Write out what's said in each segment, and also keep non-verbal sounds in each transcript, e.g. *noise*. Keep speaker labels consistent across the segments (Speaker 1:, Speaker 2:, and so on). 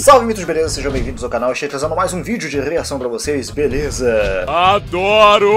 Speaker 1: Salve mitos, beleza? Sejam bem-vindos ao canal. Estou trazendo mais um vídeo de reação pra vocês, beleza?
Speaker 2: Adoro!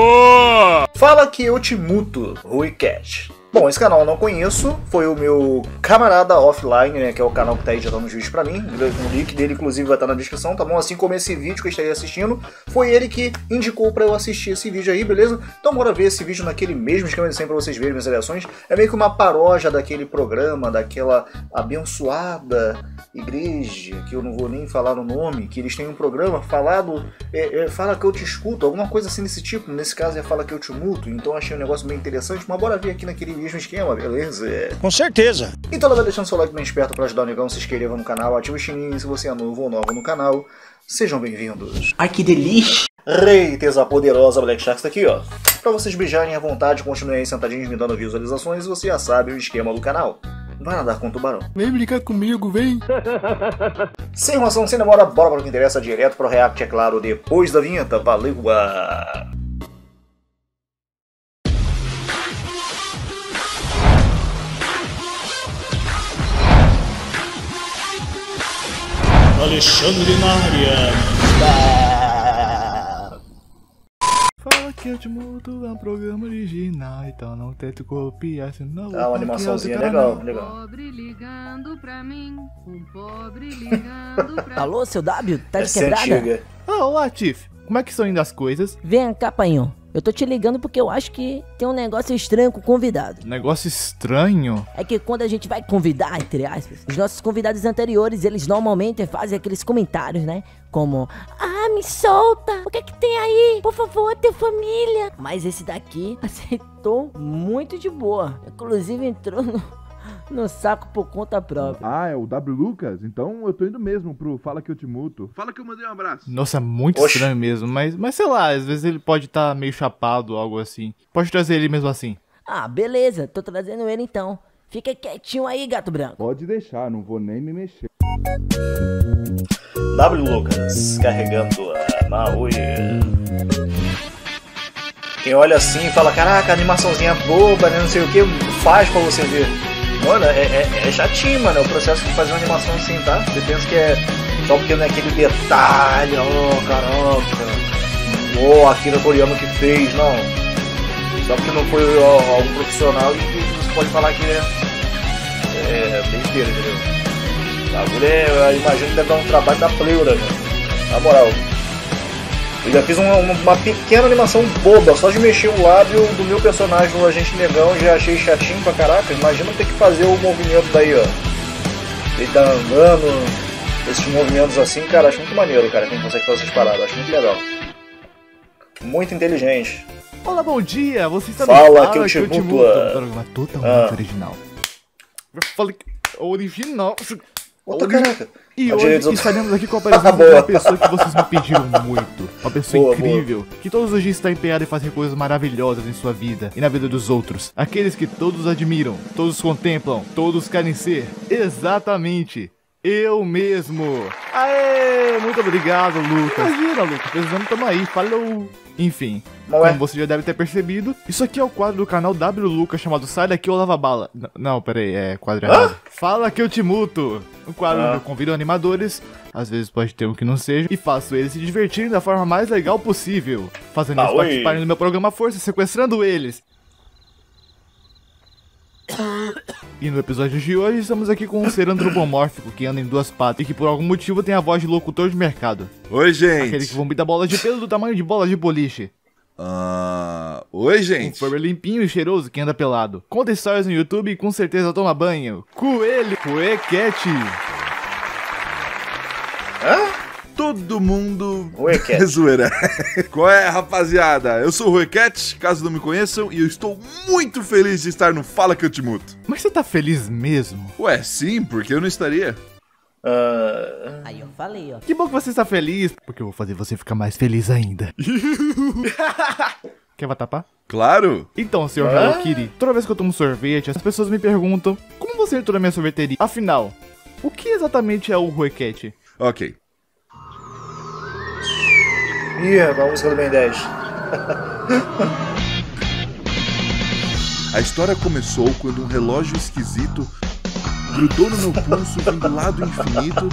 Speaker 1: Fala que eu te muto, Rui Cat. Bom, esse canal eu não conheço, foi o meu camarada offline, né, que é o canal que tá editando os vídeos pra mim. O link dele, inclusive, vai estar na descrição, tá bom? Assim como esse vídeo que eu estaria assistindo, foi ele que indicou pra eu assistir esse vídeo aí, beleza? Então bora ver esse vídeo naquele mesmo esquema de sempre pra vocês verem minhas reações. É meio que uma paródia daquele programa, daquela abençoada igreja, que eu não vou nem falar o nome, que eles têm um programa falado, é, é, fala que eu te escuto, alguma coisa assim desse tipo, nesse caso é fala que eu te muto, então achei um negócio bem interessante, mas bora ver aqui naquele mesmo esquema, beleza?
Speaker 3: Com certeza.
Speaker 1: Então vai deixando seu like bem esperto para ajudar o negão, se inscreva no canal, ativa o sininho se você é novo ou nova no canal. Sejam bem-vindos.
Speaker 4: Ai, que delícia!
Speaker 1: Reiteza poderosa Black Sharks tá aqui, ó. Pra vocês beijarem à vontade, continuem aí sentadinhos me dando visualizações e você já sabe o esquema do canal. Vai nadar com o tubarão.
Speaker 2: Vem brincar comigo, vem! *laughs*
Speaker 1: Sem enrolação, sem demora, bora para o que interessa, direto pro react, é claro, depois da vinheta. Valeu!
Speaker 3: Alexandre na área.
Speaker 2: Fala que eu te mudo, é um programa original, então não tento copiar, senão...
Speaker 1: Ah, uma animaçãozinha legal, legal.
Speaker 5: pobre ligando pra mim, um pobre ligando pra *laughs*
Speaker 4: Alô, seu W? Tá de
Speaker 1: é
Speaker 4: quebrada?
Speaker 2: Ah, olá, Tiff. Como é que estão indo as coisas?
Speaker 4: Vem cá, panhão. Eu tô te ligando porque eu acho que tem um negócio estranho com o convidado.
Speaker 2: Negócio estranho.
Speaker 4: É que quando a gente vai convidar, entre aspas, os nossos convidados anteriores, eles normalmente fazem aqueles comentários, né? Como, ah, me solta, o que é que tem aí? Por favor, ter família. Mas esse daqui *laughs* aceitou muito de boa. Inclusive entrou no, no saco por conta própria.
Speaker 6: Ah, é o W Lucas? Então eu tô indo mesmo pro Fala que eu te muto. Fala que eu mandei um abraço.
Speaker 2: Nossa, muito
Speaker 1: Oxe.
Speaker 2: estranho mesmo, mas, mas sei lá, às vezes ele pode estar meio chapado ou algo assim. Pode trazer ele mesmo assim.
Speaker 4: Ah, beleza, tô trazendo ele então. Fica quietinho aí, gato branco.
Speaker 6: Pode deixar, não vou nem me mexer.
Speaker 1: W Lucas, carregando a Maui. Quem olha assim e fala, caraca, animaçãozinha boba, né, não sei o que, faz pra você ver. Mano, é, é, é chatinho, mano, é o processo de fazer uma animação assim, tá? Você pensa que é só porque não é aquele detalhe, oh, caraca, oh, aquilo coreano que fez, não. Só porque não foi ó, algo profissional e você pode falar que é, é besteira, entendeu? O bagulho é, eu imagino que deve dar um trabalho da pleura, né? Na moral. Eu já fiz uma, uma- pequena animação boba, só de mexer o lábio do meu personagem, o Agente Negão, já achei chatinho pra caraca. Imagina ter que fazer o movimento daí, ó. Ele tá andando, esses movimentos assim, cara, acho muito maneiro, cara, quem consegue fazer essas paradas, acho muito legal. Muito inteligente.
Speaker 2: Olá, bom dia! Você está
Speaker 1: Fala
Speaker 2: no
Speaker 1: que eu te muto,
Speaker 2: totalmente
Speaker 1: Ah.
Speaker 2: original. Eu falei que... Original.
Speaker 1: Outra
Speaker 2: Ori-
Speaker 1: caraca.
Speaker 2: E
Speaker 1: A
Speaker 2: hoje
Speaker 1: do-
Speaker 2: estaremos aqui com a *laughs* presença de
Speaker 1: Boa.
Speaker 2: uma pessoa que vocês me pediram muito. Uma pessoa
Speaker 1: Boa,
Speaker 2: incrível, que todos os dias está empenhada em fazer coisas maravilhosas em sua vida e na vida dos outros. Aqueles que todos admiram, todos contemplam, todos querem ser. Exatamente. Eu mesmo! Aê! Muito obrigado, Lucas! Imagina, Lucas, precisamos, tamo aí, falou! Enfim,
Speaker 1: Não é?
Speaker 2: como você já deve ter percebido, isso aqui é o quadro do canal W Lucas chamado Sai daqui ou lava bala. N- não, peraí, é quadro errado. Fala que eu te muto! Um quadro
Speaker 1: Ah.
Speaker 2: onde eu convido animadores, às vezes pode ter um que não seja, e faço eles se divertirem da forma mais legal possível, fazendo
Speaker 1: Ah,
Speaker 2: eles participarem do meu programa Força, sequestrando eles. E no episódio de hoje estamos aqui com um ser antropomórfico que anda em duas patas e que por algum motivo tem a voz de locutor de mercado.
Speaker 7: Oi,
Speaker 2: Aquele que
Speaker 7: gente.
Speaker 2: vomita bolas de pelo do tamanho de bolas de boliche.
Speaker 7: Ah, oi,
Speaker 2: Um
Speaker 7: gente.
Speaker 2: Furby limpinho e cheiroso que anda pelado. Conta histórias no YouTube e com certeza toma banho. Coelho, Coequete.
Speaker 7: Todo mundo.
Speaker 1: Oi, Cat. *laughs*
Speaker 7: Zoeira. Qual é, rapaziada? Eu sou o Rui Cat, caso não me conheçam, e eu estou muito feliz de estar no Fala Que Eu Te Muto.
Speaker 2: Mas você tá feliz mesmo?
Speaker 7: Ué, sim, porque eu não estaria.
Speaker 1: Ah,
Speaker 4: Aí eu falei, ó.
Speaker 2: Que bom que você está feliz, porque eu vou fazer você ficar mais feliz ainda. *laughs* Quer tapar?
Speaker 7: Claro.
Speaker 2: Então, senhor
Speaker 1: Ah.
Speaker 2: Hello Kitty, toda vez que eu tomo sorvete, as pessoas me perguntam como você entrou na minha sorveteria. Afinal, o que exatamente é o Roiquete?
Speaker 7: Ok.
Speaker 1: Ih, a música do Ben 10.
Speaker 7: A história começou quando um relógio esquisito grudou no meu pulso, vindo lá do infinito,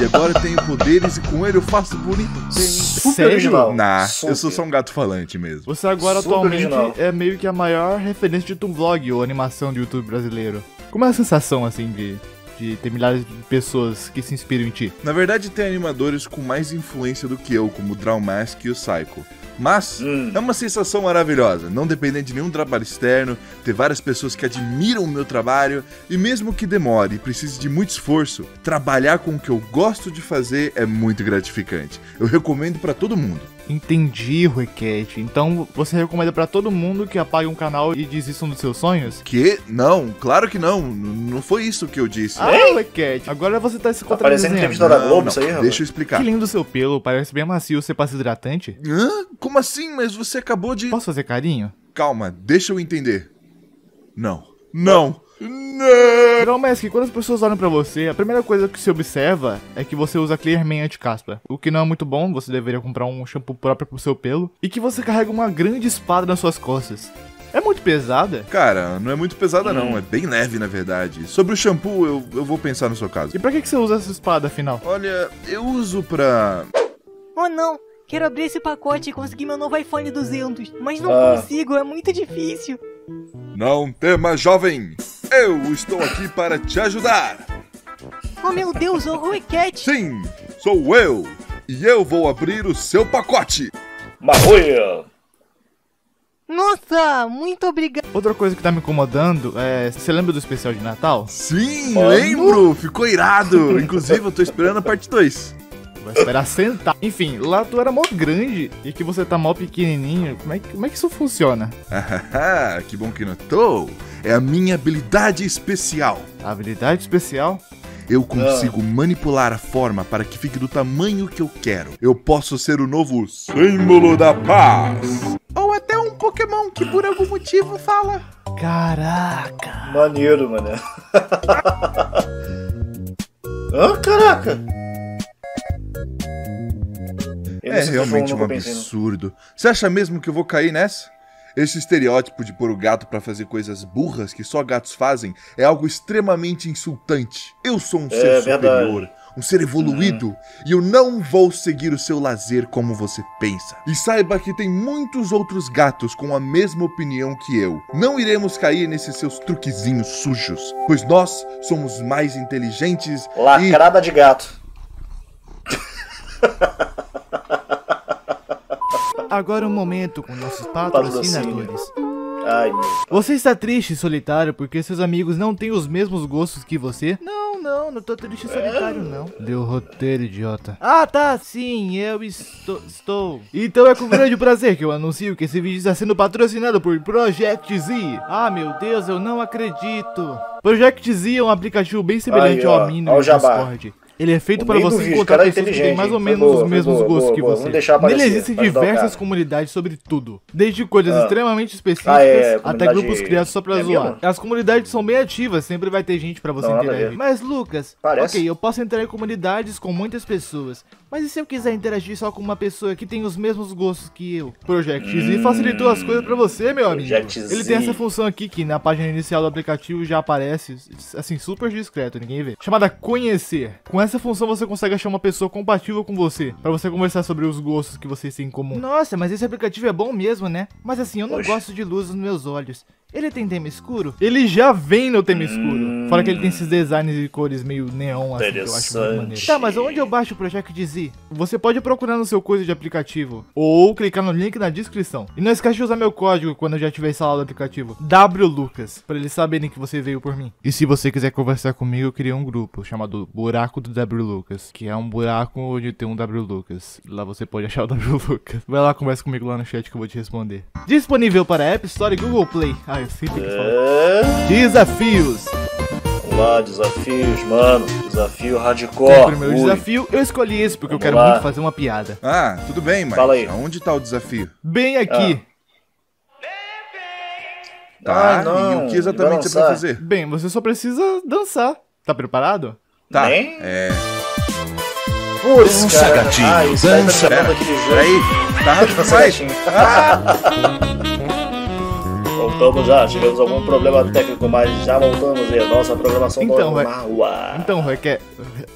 Speaker 7: e agora tenho poderes e com ele eu faço bonito.
Speaker 1: Super
Speaker 2: Sério?
Speaker 1: original.
Speaker 7: Nah,
Speaker 1: Super.
Speaker 7: eu sou só um gato falante mesmo.
Speaker 2: Você agora
Speaker 1: Super
Speaker 2: atualmente
Speaker 1: original.
Speaker 2: é meio que a maior referência de Tumblog ou animação do YouTube brasileiro. Como é a sensação, assim, de, de ter milhares de pessoas que se inspiram em ti?
Speaker 7: Na verdade, tem animadores com mais influência do que eu, como o Drawmask e o Psycho. Mas
Speaker 1: Hum.
Speaker 7: é uma sensação maravilhosa, não depender de nenhum trabalho externo, ter várias pessoas que admiram o meu trabalho e mesmo que demore e precise de muito esforço, trabalhar com o que eu gosto de fazer é muito gratificante. Eu recomendo pra todo mundo.
Speaker 2: Entendi, Ruecat. Então você recomenda pra todo mundo que apague um canal e desistam dos seus sonhos?
Speaker 7: Que? Não, claro que não. N- Não foi isso que eu disse.
Speaker 2: Ah, Ruecat. Agora você tá se
Speaker 1: Tá parecendo
Speaker 2: contradizendo.
Speaker 1: entrevista da Globo,
Speaker 7: não,
Speaker 1: isso aí, rapaz.
Speaker 7: Deixa eu
Speaker 2: Que
Speaker 7: explicar.
Speaker 2: lindo seu pelo, parece bem macio, você passa hidratante?
Speaker 7: Hã? Como assim? Mas você acabou de.
Speaker 2: Posso fazer carinho?
Speaker 7: Calma, deixa eu entender. Não. Não. Não.
Speaker 2: Dramask, quando as pessoas olham pra você, a primeira coisa que se observa é que você usa Clearman anti-caspa. O que não é muito bom, você deveria comprar um shampoo próprio pro seu pelo. E que você carrega uma grande espada nas suas costas. É muito pesada?
Speaker 7: Cara, não é muito pesada
Speaker 1: Hum.
Speaker 7: não, é bem leve na verdade. Sobre o shampoo, eu, eu vou pensar no seu caso.
Speaker 2: E pra que, que você usa essa espada, afinal?
Speaker 7: Olha, eu uso pra...
Speaker 8: Oh não, quero abrir esse pacote e conseguir meu novo iPhone 200, mas não
Speaker 1: Ah.
Speaker 8: consigo, é muito difícil.
Speaker 7: Não tema, jovem! Eu estou aqui para te ajudar!
Speaker 8: Oh meu Deus, o Rui Cat!
Speaker 7: Sim, sou eu! E eu vou abrir o seu pacote!
Speaker 1: Marroia!
Speaker 8: Nossa, muito obrigado.
Speaker 2: Outra coisa que tá me incomodando é. Você lembra do especial de Natal?
Speaker 7: Sim,
Speaker 1: Mano.
Speaker 7: lembro! Ficou irado! Inclusive, eu tô esperando a parte 2.
Speaker 2: Vai esperar sentar. Enfim, lá tu era mó grande e que você tá mó pequenininho. Como é, que- como é que isso funciona?
Speaker 7: Hahaha, *laughs* que bom que notou! É a minha habilidade especial.
Speaker 2: A habilidade especial?
Speaker 7: Eu consigo manipular a forma para que fique do tamanho que eu quero. Eu posso ser o novo símbolo da paz. Ou até um Pokémon que por algum motivo fala.
Speaker 2: Caraca!
Speaker 1: Maneiro, mano. Hã? *laughs* Caraca!
Speaker 7: É realmente
Speaker 1: eu
Speaker 7: um absurdo. Você acha mesmo que eu vou cair nessa? Esse estereótipo de pôr o gato pra fazer coisas burras que só gatos fazem é algo extremamente insultante. Eu sou um ser
Speaker 1: É
Speaker 7: superior,
Speaker 1: verdade.
Speaker 7: um ser evoluído, e eu não vou seguir o seu lazer como você pensa. E saiba que tem muitos outros gatos com a mesma opinião que eu. Não iremos cair nesses seus truquezinhos sujos, pois nós somos mais inteligentes e
Speaker 1: Lacrada de gato. *laughs*
Speaker 2: Agora um momento com nossos patrocinadores.
Speaker 1: Ai, meu.
Speaker 2: Você está triste e solitário porque seus amigos não têm os mesmos gostos que você? Não, não, não tô triste e solitário, não. Deu roteiro, idiota. Ah, tá, sim, eu estou. estou. Então é com grande prazer que eu anuncio que esse vídeo está sendo patrocinado por Project Z. Ah, meu Deus, eu não acredito. Project Z é um aplicativo bem semelhante
Speaker 1: ó,
Speaker 2: ao
Speaker 1: jabá.
Speaker 2: Discord. Ele é feito para você
Speaker 1: vídeo,
Speaker 2: encontrar
Speaker 1: é
Speaker 2: pessoas que têm mais ou menos
Speaker 1: Foi
Speaker 2: os
Speaker 1: boa,
Speaker 2: mesmos
Speaker 1: boa,
Speaker 2: gostos
Speaker 1: boa,
Speaker 2: que
Speaker 1: boa.
Speaker 2: você. Nele existem diversas comunidades sobre tudo. Desde coisas
Speaker 1: Ah.
Speaker 2: extremamente específicas
Speaker 1: Ah, é,
Speaker 2: até grupos criados só pra
Speaker 1: é
Speaker 2: zoar.
Speaker 1: mesmo?
Speaker 2: As comunidades são bem ativas, sempre vai ter gente pra você
Speaker 1: Não,
Speaker 2: interagir. Mas Lucas,
Speaker 1: Parece.
Speaker 2: ok, eu posso entrar em comunidades com muitas pessoas. Mas e se eu quiser interagir só com uma pessoa que tem os mesmos gostos que eu? Project Z facilitou as coisas pra você, meu amigo.
Speaker 1: Hum. Project
Speaker 2: Ele
Speaker 1: Z.
Speaker 2: tem essa função aqui que na página inicial do aplicativo já aparece, assim, super discreto, ninguém vê. Chamada Conhecer. Com essa função você consegue achar uma pessoa compatível com você, pra você conversar sobre os gostos que vocês têm em comum. Nossa, mas esse aplicativo é bom mesmo, né? Mas assim, eu não
Speaker 1: Oxe.
Speaker 2: gosto de luz nos meus olhos. Ele tem tema escuro? Ele já vem no tema escuro. Fora que ele tem esses designs de cores meio neon, assim, que eu acho muito maneiro. Tá, mas onde eu baixo o Project Z? Você pode procurar no seu coisa de aplicativo, ou clicar no link na descrição. E não esquece de usar meu código quando eu já tiver instalado o aplicativo, WLucas, pra eles saberem que você veio por mim. E se você quiser conversar comigo, eu criei um grupo chamado Buraco do W Lucas, que é um buraco onde tem um W Lucas. Lá você pode achar o W Lucas. Vai lá, conversa comigo lá no chat que eu vou te responder. Disponível para App Store e Google Play. Ah, eu sempre quis falar.
Speaker 1: É.
Speaker 2: Desafios.
Speaker 1: Lá, desafios, mano. Desafio hardcore.
Speaker 2: primeiro
Speaker 1: Ui.
Speaker 2: desafio, eu escolhi esse porque eu
Speaker 1: Vamos
Speaker 2: quero
Speaker 1: lá.
Speaker 2: muito fazer uma piada.
Speaker 7: Ah, tudo bem, mas
Speaker 1: Fala aí.
Speaker 7: aonde tá o desafio?
Speaker 2: Bem aqui.
Speaker 7: Tá,
Speaker 1: Ah, não,
Speaker 7: e o que exatamente é pra
Speaker 1: balançar.
Speaker 7: fazer?
Speaker 2: Bem, você só precisa dançar. Tá preparado?
Speaker 7: Tá,
Speaker 1: Nem?
Speaker 7: é...
Speaker 1: Putz,
Speaker 3: Dança,
Speaker 1: cara.
Speaker 3: gatinho,
Speaker 1: Ah, tá
Speaker 3: dança.
Speaker 1: jogo.
Speaker 7: Peraí, tá rápido *laughs*
Speaker 1: Voltamos já, tivemos algum problema técnico, mas já voltamos e a nossa programação
Speaker 2: Então,
Speaker 1: normal.
Speaker 2: Então, Reque...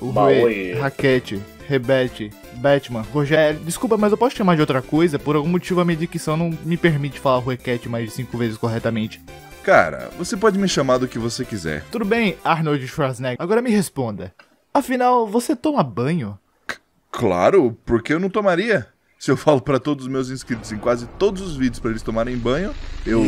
Speaker 2: o. Rue, Raquete, Rebete, Batman, Rogério, desculpa, mas eu posso chamar de outra coisa? Por algum motivo a minha dicção não me permite falar Requete mais de cinco vezes corretamente.
Speaker 7: Cara, você pode me chamar do que você quiser.
Speaker 2: Tudo bem, Arnold Schwarzenegger. Agora me responda. Afinal, você toma banho?
Speaker 7: Claro, porque eu não tomaria. Se eu falo pra todos os meus inscritos em quase todos os vídeos pra eles tomarem banho, eu,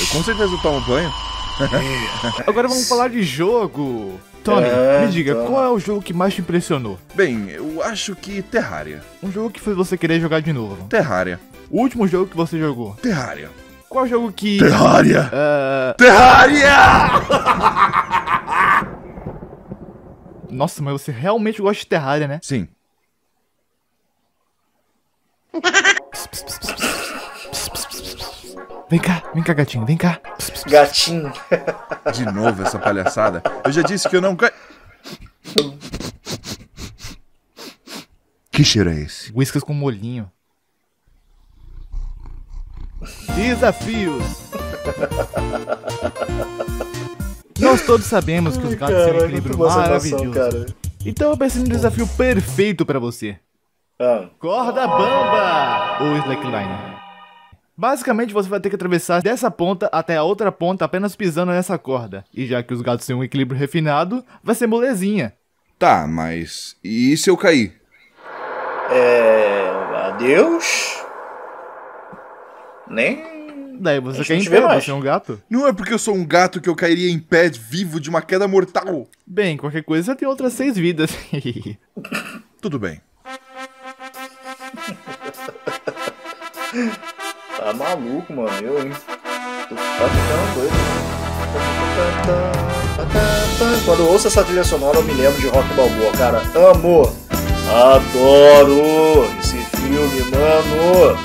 Speaker 7: eu com certeza tomo banho. *laughs*
Speaker 2: Agora vamos falar de jogo. Tony,
Speaker 1: É,
Speaker 2: me diga,
Speaker 1: então.
Speaker 2: qual é o jogo que mais te impressionou?
Speaker 7: Bem, eu acho que Terraria.
Speaker 2: Um jogo que fez você querer jogar de novo.
Speaker 7: Terraria.
Speaker 2: O último jogo que você jogou.
Speaker 7: Terraria.
Speaker 2: Qual jogo que.
Speaker 7: Terraria!
Speaker 2: Ah,
Speaker 7: Terraria! *laughs*
Speaker 2: Nossa, mas você realmente gosta de Terraria, né?
Speaker 7: Sim. *laughs*
Speaker 2: Vem cá, vem cá, gatinho, vem cá.
Speaker 1: Gatinho.
Speaker 7: De novo essa palhaçada. Eu já disse que eu não. ca- Que cheiro é esse?
Speaker 2: Whiskas com molinho. Desafios. Nós todos sabemos que os gatos têm um equilíbrio maravilhoso.
Speaker 1: cara.
Speaker 2: Então eu pensei no desafio perfeito pra você.
Speaker 1: Ah,
Speaker 2: Corda bamba! Ou slackline. Basicamente você vai ter que atravessar dessa ponta até a outra ponta apenas pisando nessa corda. E já que os gatos têm um equilíbrio refinado, vai ser molezinha.
Speaker 7: Tá, mas. E se eu cair?
Speaker 1: é. Adeus? Nem.
Speaker 2: Daí você quer em pé,
Speaker 1: mais.
Speaker 2: você é um gato?
Speaker 7: Não é porque eu sou um gato que eu cairia em pé vivo de uma queda mortal.
Speaker 2: Bem, qualquer coisa você tem outras seis vidas. *laughs*
Speaker 7: Tudo bem. *laughs*
Speaker 1: Tá maluco, mano. Eu, hein? Tu tá ficando doido. Quando eu ouço essa trilha sonora, eu me lembro de Rock Balboa, cara. Amo! Adoro esse filme, mano!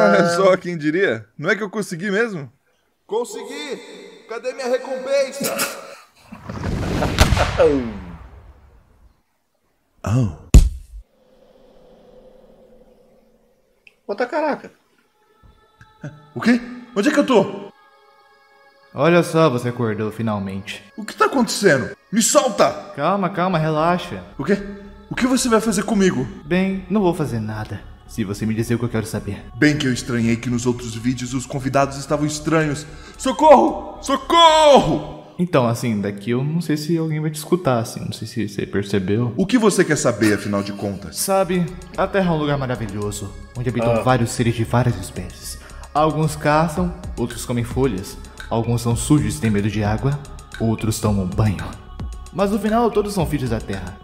Speaker 7: Olha só quem diria. Não é que eu consegui mesmo?
Speaker 6: Consegui! Cadê minha recompensa?
Speaker 1: Outra caraca.
Speaker 7: O quê? Onde é que eu tô?
Speaker 2: Olha só, você acordou finalmente.
Speaker 7: O que tá acontecendo? Me solta!
Speaker 2: Calma, calma, relaxa.
Speaker 7: O quê? O que você vai fazer comigo?
Speaker 2: Bem, não vou fazer nada. Se você me dizer o que eu quero saber.
Speaker 7: Bem que eu estranhei que nos outros vídeos os convidados estavam estranhos. Socorro! Socorro!
Speaker 2: Então, assim, daqui eu não sei se alguém vai te escutar, assim, não sei se você percebeu.
Speaker 7: O que você quer saber, afinal de contas?
Speaker 2: Sabe, a Terra é um lugar maravilhoso, onde habitam vários seres de várias espécies. Alguns caçam, outros comem folhas, alguns são sujos e têm medo de água, outros tomam banho. Mas no final, todos são filhos da Terra.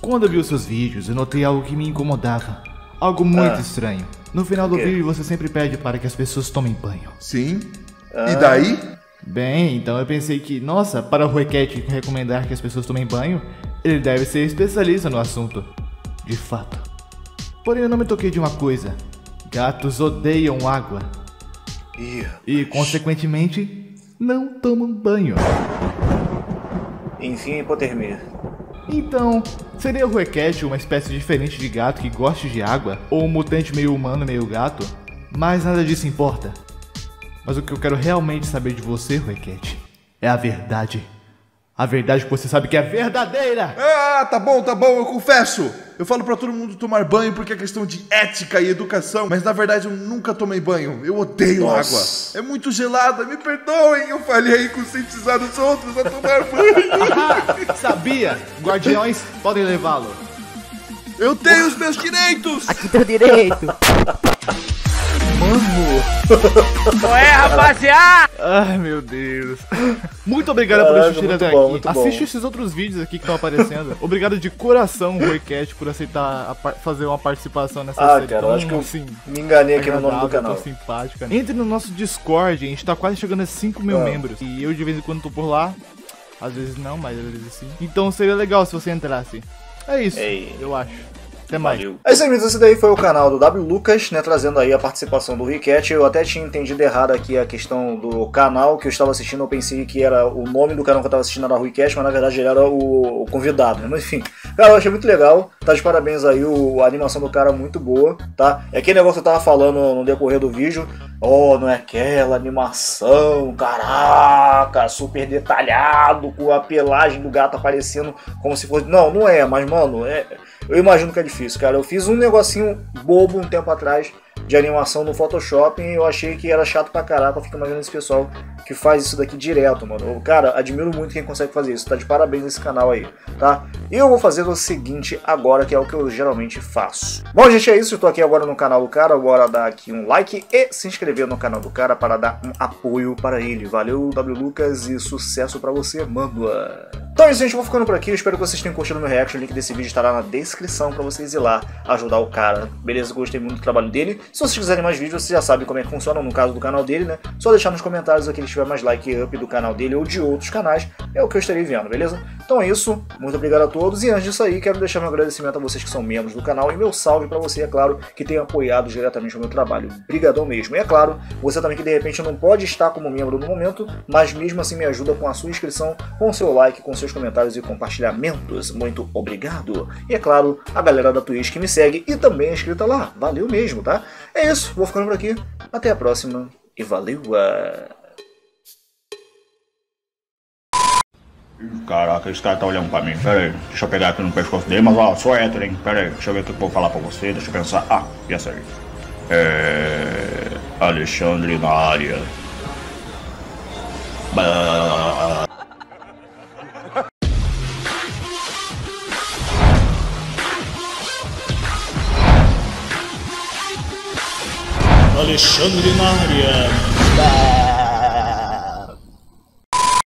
Speaker 2: Quando eu vi os seus vídeos, eu notei algo que me incomodava. Algo muito estranho. No final do vídeo, você sempre pede para que as pessoas tomem banho.
Speaker 7: Sim? E daí?
Speaker 2: Bem, então eu pensei que, nossa, para o Roecat recomendar que as pessoas tomem banho, ele deve ser especialista no assunto. De fato. Porém, eu não me toquei de uma coisa: gatos odeiam água e, consequentemente, não tomam banho.
Speaker 1: enfim, hipotermia.
Speaker 2: Então, seria o Roecat uma espécie diferente de gato que goste de água? Ou um mutante meio humano, meio gato? Mas nada disso importa. Mas o que eu quero realmente saber de você, Roecat, é a verdade. A verdade que você sabe que é verdadeira!
Speaker 7: Ah, tá bom, tá bom, eu confesso. Eu falo pra todo mundo tomar banho porque é questão de ética e educação, mas na verdade eu nunca tomei banho. Eu odeio
Speaker 1: Nossa.
Speaker 7: água. É muito gelada, me perdoem, eu falhei em conscientizar os outros a tomar banho. *laughs*
Speaker 2: Sabia! Guardiões podem levá-lo.
Speaker 7: Eu tenho os meus direitos!
Speaker 8: Aqui teu direito.
Speaker 2: Ai, meu Deus. Muito obrigado por
Speaker 1: Caraca,
Speaker 2: assistir
Speaker 1: muito
Speaker 2: até
Speaker 1: bom,
Speaker 2: aqui.
Speaker 1: muito
Speaker 2: Assiste
Speaker 1: bom.
Speaker 2: esses outros vídeos aqui que estão aparecendo. *laughs* obrigado de coração, Roycat, por aceitar fazer uma participação nessa
Speaker 1: Ah,
Speaker 2: série
Speaker 1: cara,
Speaker 2: tão,
Speaker 1: acho que eu
Speaker 2: assim,
Speaker 1: me enganei aqui no nome do canal.
Speaker 2: simpática. Entre no nosso Discord, a gente tá quase chegando a 5 mil
Speaker 1: Ah.
Speaker 2: membros. E eu de vez em quando tô por lá. Às vezes não, mas às vezes sim. Então seria legal se você entrasse. É isso,
Speaker 1: Ei.
Speaker 2: eu acho. Até mais.
Speaker 1: Valeu. É isso aí, amigos. Esse daí foi o canal do W Lucas, né? Trazendo aí a participação do Riquete. Eu até tinha entendido errado aqui a questão do canal que eu estava assistindo. Eu pensei que era o nome do canal que eu estava assistindo era Riquete, mas na verdade ele era o, o convidado, né? Mas enfim, cara, eu achei muito legal. Tá de parabéns aí. O, a animação do cara é muito boa, tá? É aquele negócio que eu tava falando no decorrer do vídeo. Oh, não é aquela animação, caraca, super detalhado, com a pelagem do gato aparecendo como se fosse. Não, não é, mas mano, é. Eu imagino que é difícil, cara. Eu fiz um negocinho bobo um tempo atrás de animação no Photoshop e eu achei que era chato pra caraca. Eu fico imaginando esse pessoal que faz isso daqui direto, mano. Eu, cara, admiro muito quem consegue fazer isso. Tá de parabéns nesse canal aí, tá? E eu vou fazer o seguinte agora, que é o que eu geralmente faço. Bom, gente, é isso. Eu tô aqui agora no canal do cara. Agora dar aqui um like e se inscrever no canal do cara para dar um apoio para ele. Valeu, W Lucas, e sucesso pra você, mano. Então é isso, gente. Eu vou ficando por aqui. Eu espero que vocês tenham curtido meu reaction. O link desse vídeo estará na descrição pra vocês ir lá ajudar o cara. Beleza? Gostei muito do trabalho dele. Se vocês quiserem mais vídeos, vocês já sabem como é que funciona no caso do canal dele, né? Só deixar nos comentários aquele que tiver mais like up do canal dele ou de outros canais. É o que eu estarei vendo, beleza? Então é isso. Muito obrigado a todos. E antes disso aí, quero deixar meu agradecimento a vocês que são membros do canal e meu salve pra você, é claro, que tem apoiado diretamente o meu trabalho. Obrigadão mesmo. E é claro, você também que de repente não pode estar como membro no momento, mas mesmo assim me ajuda com a sua inscrição, com seu like, com seus comentários e compartilhamentos. Muito obrigado. E é claro, a galera da Twitch que me segue e também é inscrita lá. Valeu mesmo, tá? É isso, vou ficando por aqui. Até a próxima e valeu!
Speaker 3: Caraca, esse cara tá olhando pra mim. Pera aí, deixa eu pegar aqui no pescoço dele, mas ó, sou hétero, hein? Pera aí, deixa eu ver o que eu vou falar pra você, deixa eu pensar. Ah, já sei. É. Alexandre na área. Bah. Alexandre na área.